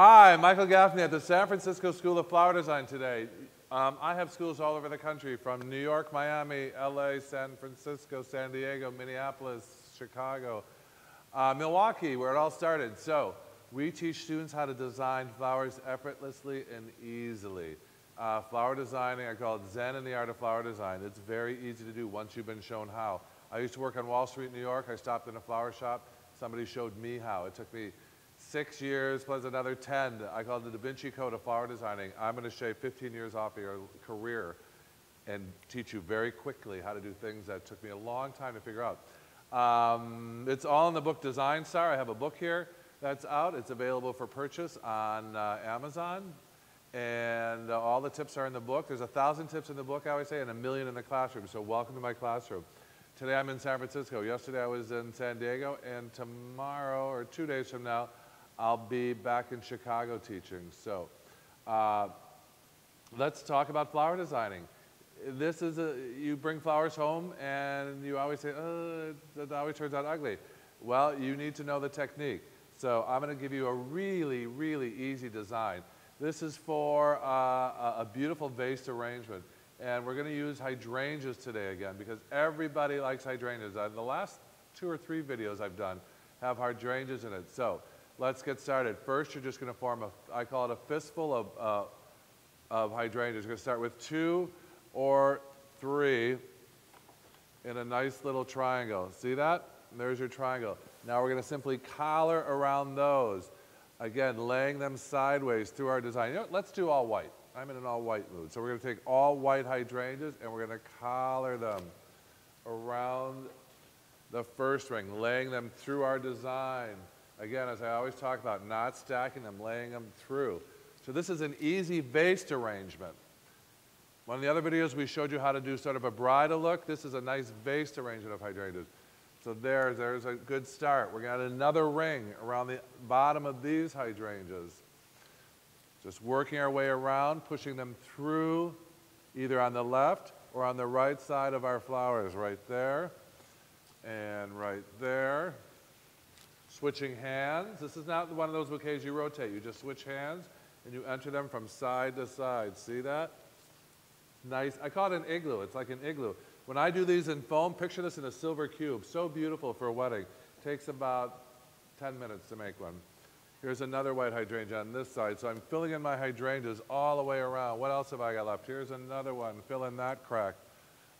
Hi, Michael Gaffney at the San Francisco School of Flower Design today. Um, I have schools all over the country from New York, Miami, LA, San Francisco, San Diego, Minneapolis, Chicago, uh, Milwaukee, where it all started. So we teach students how to design flowers effortlessly and easily. Uh, flower designing, I call it Zen in the art of flower design. It's very easy to do once you've been shown how. I used to work on Wall Street, New York. I stopped in a flower shop. Somebody showed me how. It took me six years plus another 10. I call it the Da Vinci Code of flower designing. I'm going to shave 15 years off of your career and teach you very quickly how to do things that took me a long time to figure out. Um, it's all in the book Design Star. I have a book here that's out. It's available for purchase on uh, Amazon. And uh, all the tips are in the book. There's a thousand tips in the book, I always say, and a million in the classroom. So welcome to my classroom. Today I'm in San Francisco. Yesterday I was in San Diego. And tomorrow, or two days from now, I'll be back in Chicago teaching. So uh, let's talk about flower designing. This is a, you bring flowers home and you always say, oh, it always turns out ugly. Well, you need to know the technique. So I'm going to give you a really, really easy design. This is for uh, a beautiful vase arrangement. And we're going to use hydrangeas today again because everybody likes hydrangeas. Uh, the last two or three videos I've done have hydrangeas in it. So let's get started. First, you're just going to form a, I call it a fistful of, uh, of hydrangeas. You're going to start with two or three in a nice little triangle. See that? There's your triangle. Now we're going to simply collar around those. Again, laying them sideways through our design. You know, let's do all white. I'm in an all white mood. So we're going to take all white hydrangeas and we're going to collar them around the first ring, laying them through our design. Again, as I always talk about, not stacking them, laying them through. So this is an easy vase arrangement. One of the other videos we showed you how to do sort of a bridal look. This is a nice vase arrangement of hydrangeas. So there, there's a good start. We're going to add another ring around the bottom of these hydrangeas. Just working our way around, pushing them through either on the left or on the right side of our flowers, right there and right there. Switching hands. This is not one of those bouquets you rotate. You just switch hands and you enter them from side to side. See that? Nice. I call it an igloo. It's like an igloo. When I do these in foam, picture this in a silver cube. So beautiful for a wedding. Takes about 10 minutes to make one. Here's another white hydrangea on this side. So I'm filling in my hydrangeas all the way around. What else have I got left? Here's another one. Fill in that crack.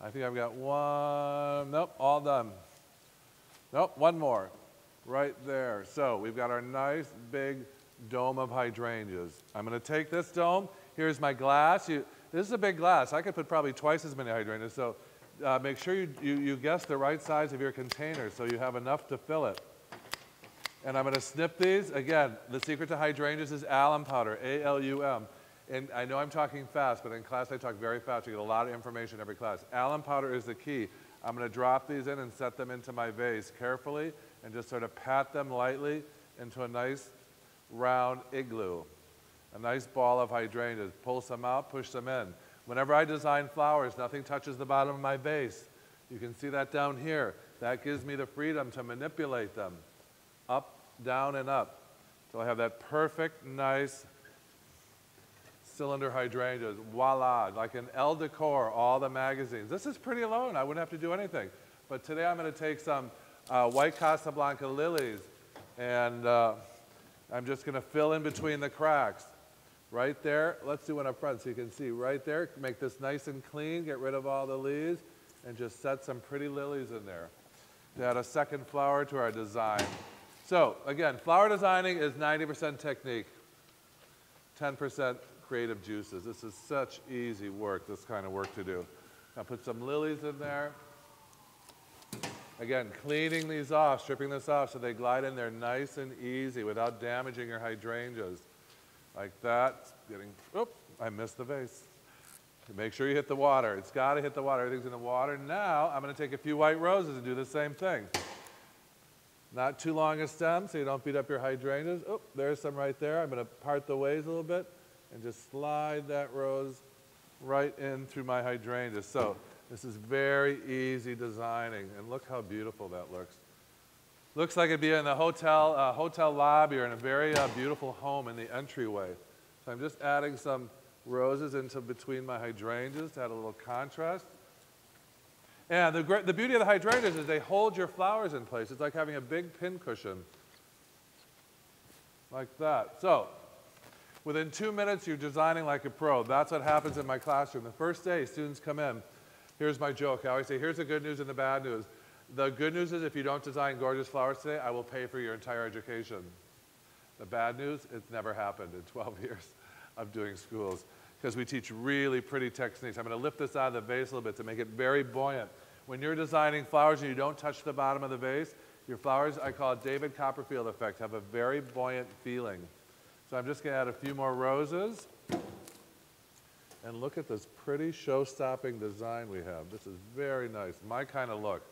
I think I've got one. Nope, all done. Nope, one more right there. So we've got our nice big dome of hydrangeas. I'm going to take this dome. Here's my glass. You, this is a big glass. I could put probably twice as many hydrangeas. So uh, make sure you, you, you guess the right size of your container so you have enough to fill it. And I'm going to snip these. Again, the secret to hydrangeas is alum powder, A-L-U-M. And I know I'm talking fast, but in class I talk very fast. You get a lot of information every class. Alum powder is the key. I'm going to drop these in and set them into my vase carefully and just sort of pat them lightly into a nice round igloo. A nice ball of hydrangeas. Pull some out, push them in. Whenever I design flowers, nothing touches the bottom of my vase. You can see that down here. That gives me the freedom to manipulate them up, down, and up. So I have that perfect, nice cylinder hydrangeas. Voila, like an Elle Decor, all the magazines. This is pretty alone. I wouldn't have to do anything. But today I'm going to take some uh, white Casablanca lilies, and uh, I'm just going to fill in between the cracks. Right there, let's do one up front so you can see. Right there, make this nice and clean, get rid of all the leaves, and just set some pretty lilies in there to add a second flower to our design. So again, flower designing is 90% technique, 10% creative juices. This is such easy work, this kind of work to do. Now put some lilies in there. Again, cleaning these off, stripping this off so they glide in there nice and easy without damaging your hydrangeas. Like that. Getting, oop, I missed the vase. Make sure you hit the water. It's got to hit the water. Everything's in the water. Now, I'm going to take a few white roses and do the same thing. Not too long a stem so you don't beat up your hydrangeas. Oh, there's some right there. I'm going to part the ways a little bit and just slide that rose right in through my hydrangeas. So this is very easy designing, and look how beautiful that looks. Looks like it'd be in the hotel, uh, hotel lobby or in a very uh, beautiful home in the entryway. So I'm just adding some roses into between my hydrangeas to add a little contrast. And the, the beauty of the hydrangeas is they hold your flowers in place. It's like having a big pin cushion. Like that. So, within two minutes, you're designing like a pro. That's what happens in my classroom. The first day, students come in. Here's my joke. I always say, here's the good news and the bad news. The good news is if you don't design gorgeous flowers today, I will pay for your entire education. The bad news, it's never happened in 12 years of doing schools because we teach really pretty techniques. I'm going to lift this out of the vase a little bit to make it very buoyant. When you're designing flowers and you don't touch the bottom of the vase, your flowers, I call it David Copperfield effect, have a very buoyant feeling. So I'm just going to add a few more roses. And look at this pretty show-stopping design we have. This is very nice, my kind of look.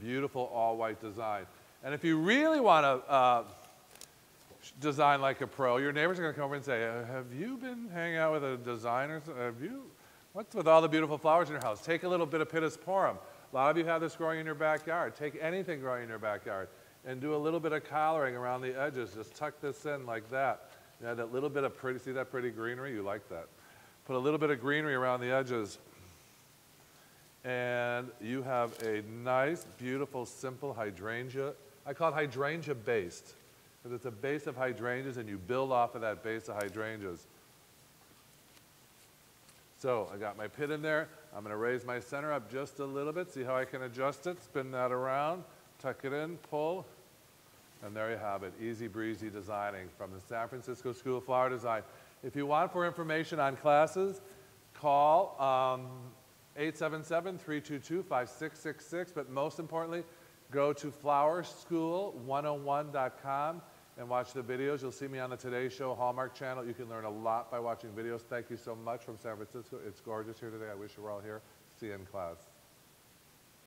Beautiful all-white design. And if you really want to uh, design like a pro, your neighbors are going to come over and say, have you been hanging out with a designer? Have you, what's with all the beautiful flowers in your house? Take a little bit of Pittosporum. porum. A lot of you have this growing in your backyard. Take anything growing in your backyard and do a little bit of collaring around the edges. Just tuck this in like that. You know, that little bit of pretty, see that pretty greenery? You like that. Put a little bit of greenery around the edges. And you have a nice, beautiful, simple hydrangea. I call it hydrangea based because it's a base of hydrangeas and you build off of that base of hydrangeas. So I got my pit in there. I'm going to raise my center up just a little bit. See how I can adjust it? Spin that around, tuck it in, pull. And there you have it, easy breezy designing from the San Francisco School of Flower Design. If you want for information on classes, call um, 877-322-5666, but most importantly, go to flowerschool101.com and watch the videos. You'll see me on the Today Show Hallmark channel. You can learn a lot by watching videos. Thank you so much from San Francisco. It's gorgeous here today. I wish you were all here. See you in class.